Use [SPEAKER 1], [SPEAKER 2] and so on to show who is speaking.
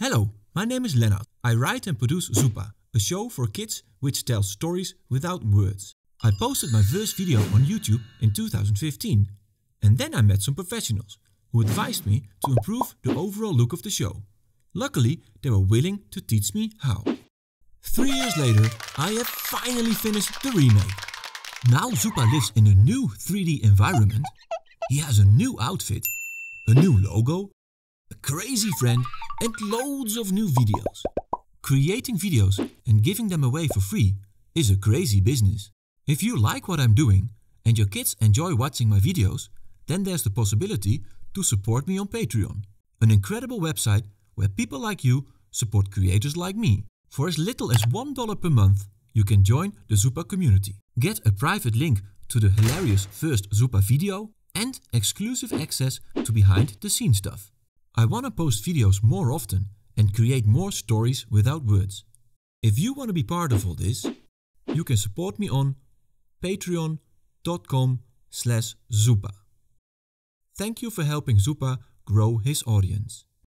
[SPEAKER 1] Hello, my name is Lennart. I write and produce Zupa, a show for kids which tells stories without words. I posted my first video on YouTube in 2015 and then I met some professionals who advised me to improve the overall look of the show. Luckily, they were willing to teach me how. Three years later, I have finally finished the remake. Now Zupa lives in a new 3D environment. He has a new outfit, a new logo, a crazy friend and loads of new videos. Creating videos and giving them away for free is a crazy business. If you like what I'm doing and your kids enjoy watching my videos, then there's the possibility to support me on Patreon, an incredible website where people like you support creators like me. For as little as $1 per month, you can join the Zupa community. Get a private link to the hilarious first Zupa video and exclusive access to behind the scenes stuff. I want to post videos more often and create more stories without words. If you want to be part of all this, you can support me on patreon.com slash Zupa. Thank you for helping Zupa grow his audience.